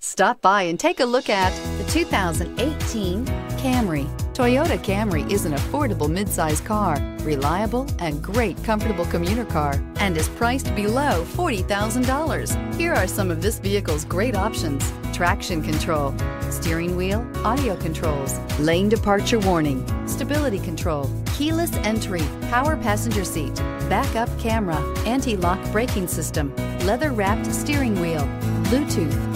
Stop by and take a look at the 2018 Camry. Toyota Camry is an affordable midsize car, reliable and great comfortable commuter car, and is priced below $40,000. Here are some of this vehicle's great options. Traction control, steering wheel, audio controls, lane departure warning, stability control, keyless entry, power passenger seat, backup camera, anti-lock braking system, leather wrapped steering wheel, Bluetooth.